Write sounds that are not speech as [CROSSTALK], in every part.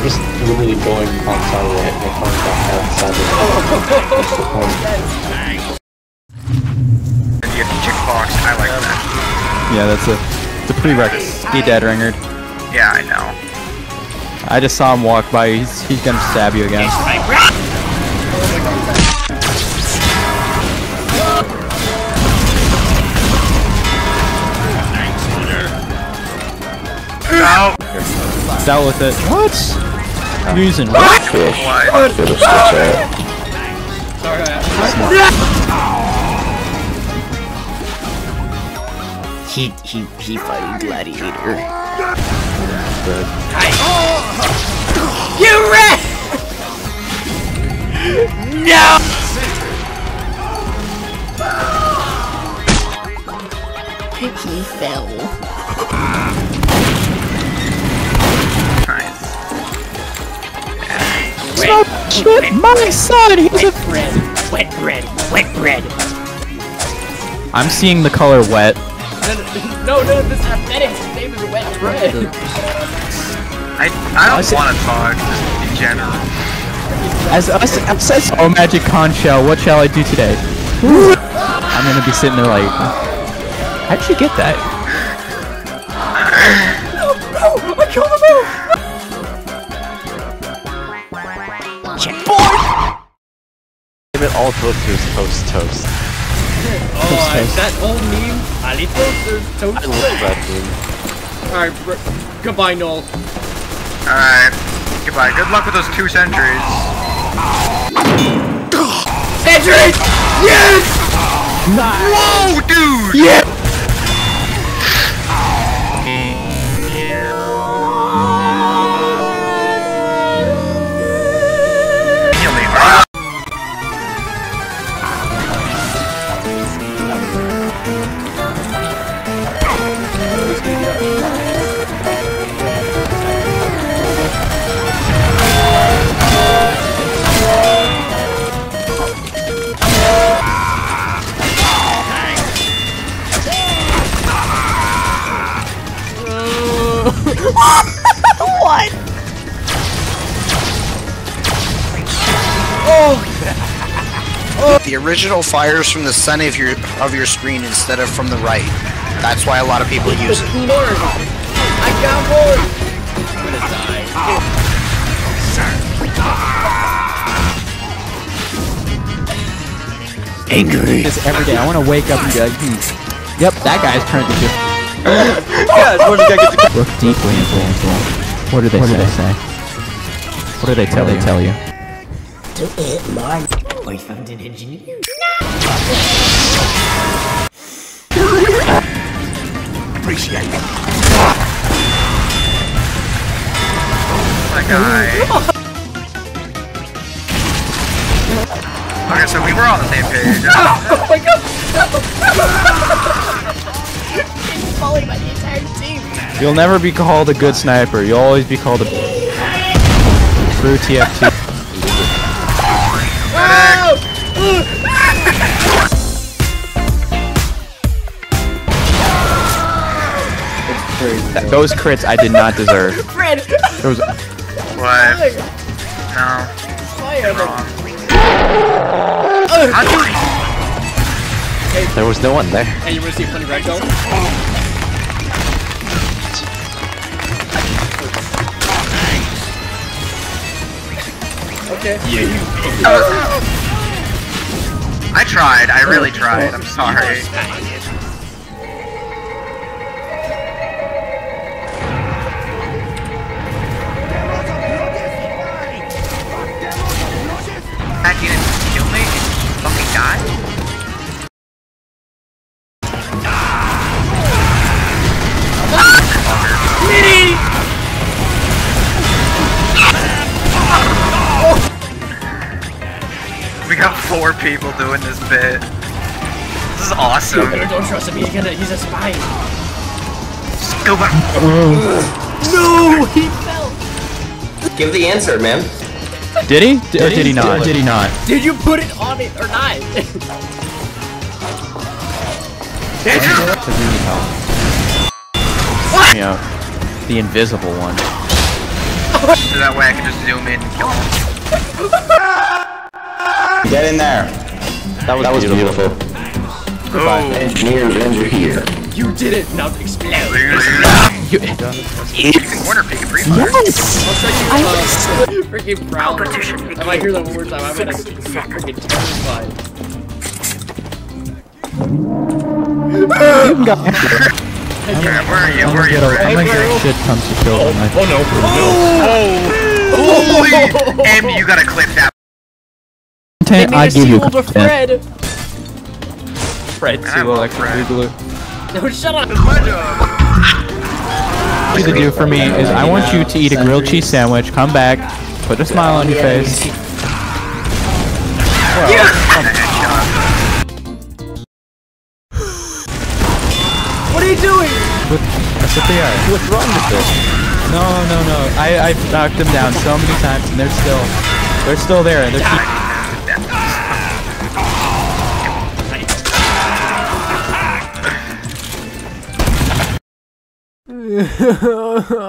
I'm just literally going on satellite. My phone's not on satellite. You [LAUGHS] have to. I like that. Yeah, that's a, it's a prereq. He dead ringered. Yeah, I know. I just saw him walk by. He's, he's gonna stab you again. Out. With it. What? You're using what? What? Should have switched out. He he he fighting gladiator. You ran! He fell. My son, he's a. Bread. Wet bread. Wet bread. I'm seeing the color wet. No, no, this aesthetic's name is wet bread. I I don't see- want to talk just in general. As us, as says, oh magic conch shell, what shall I do today? I'm gonna be sitting there like, how'd you get that? [LAUGHS] Give all toast to toast toast. Oh, is that old meme? Alitos or toast? I love that meme. Alright, goodbye, Noel. Alright. Goodbye. Good luck with those two sentries. Sentry! Yes! Whoa, dude! Yeah. The original fires from the center of your of your screen instead of from the right. That's why a lot of people use it. More! I got more! I'm gonna die. Angry. This every day. I want to wake up and be like, hmm. Yep, that guy's turned into. [LAUGHS] Look deeply into it. What do they say? What do they tell they tell you? I found an engineer. My guy. Okay, so we were on the same page. [LAUGHS] Oh my god! He's falling by the entire team! You'll never be called a good sniper. You'll always be called a true TF2. Those crits I did not deserve. [LAUGHS] Fred! Those, What? No. Fire! Wrong. How'd There was no one there. Hey, you wanna see a funny ragdoll? Okay. I tried. I really tried. I'm sorry. We got four people doing this bit. This is awesome. Don't, don't trust him, he's gonna, he's a spy. Just go back. No! He fell! Give the answer, man. did he? D- or did he not? Did he not? Did you put it on it or not? [LAUGHS] Yeah. The invisible one. So that way I can just zoom in and kill him. [LAUGHS] Get in there. That was, That was beautiful. beautiful. Oh. Engineers enter here. You did it! Now explode! Corner pick free fire. Yes! I'll show you freaking proud. If I hear that one more time, I'm gonna be freaking terrified. You got Yeah, where are you? I'm Where are gonna you? get a, Where are I'm you? gonna get shit comes to kill them. I- oh, oh no! Holy! [LAUGHS] Em, you gotta clip that. Content, I give you to content. Fred! Fred I love Fred. No, shut up! It's my job. What you to do for me is I want you to eat a grilled cheese sandwich, come back, put a smile on your face. What are you doing? That's what they are. What's wrong with this? No, no, no. I I've knocked them down so many times and they're still they're still there. They're waddle.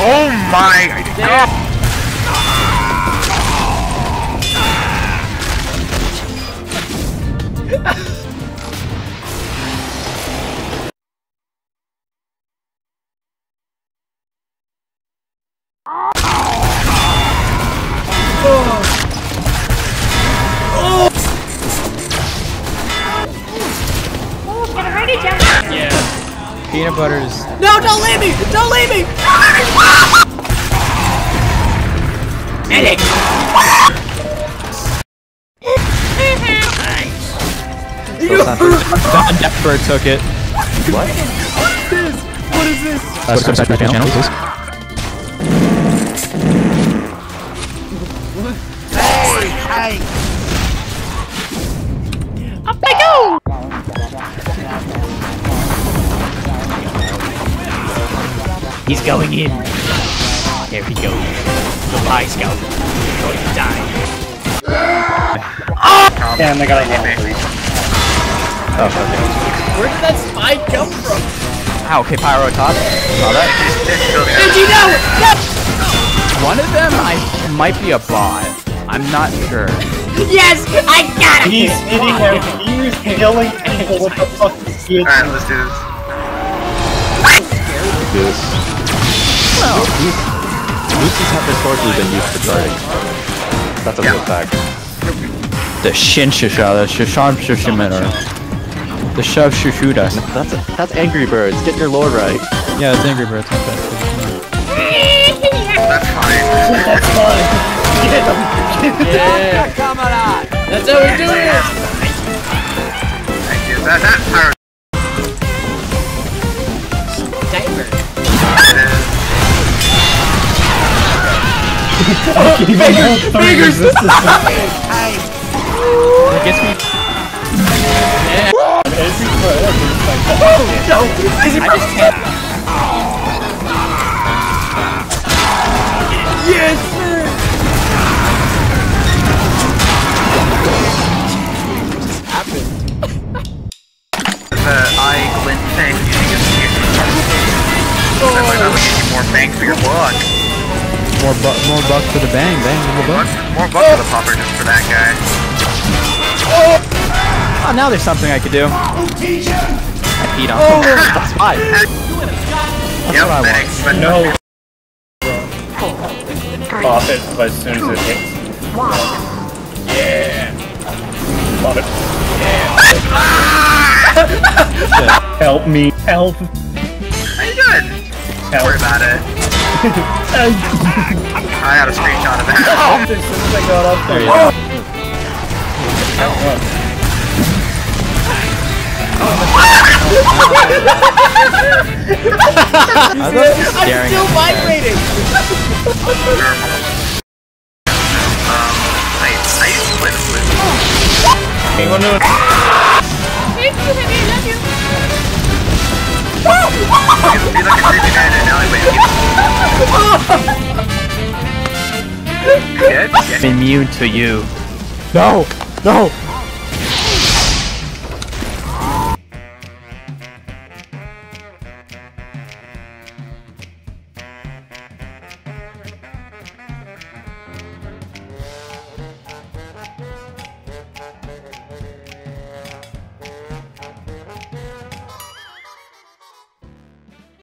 Oh my god! Yeah. Peanut butter's No, don't leave me! Don't leave me! Medic! Don Deathbird took it. What? What is this? What is this? Uh, subscribe to my channel, please. He's going in. There he goes. The pie scout. Going to die. Ah! Damn, they got a oh, Where did that spy come from? Ow, okay, Pyro top. Saw oh, that. Did you know? One of them I might be a bot. I'm not sure. Yes! I got it! He's hitting him. He's killing people. What the fuck is he? Alright, let's do this. This. Lucy's have historically been used for guarding. That's a Yeah. good fact. The Shin Shisha, the Shisham Shishimeter. The Shove Shishuda. That's that's Angry Birds. Get your lore right. Yeah, it's Angry Birds. Not bad. That's fine. That's fine. Get him. Yeah. That's how we do it! Thank you. That, that pyro Fingers. This is It gets me. I just can't. Yes, sir! the eye glint uh, thing his That might not give you more bang for your buck. More buck, more buck for the bang, bang for the buck. More buck for the popper just for that guy. Oh, now there's something I could do. I peed on. Oh. That's fine. [LAUGHS] yep, what I thanks. But no. Pop it as soon as it hits. Yeah. Pop it. Yeah. [LAUGHS] Help me. Help. How you doing? Don't worry Help. about it. I got a screenshot of that. As [LAUGHS] soon as I got up There there. you go. I love you I'm staring still at me. vibrating! um, I, I used to play this with. Anyone know? I'm immune to you. No! No!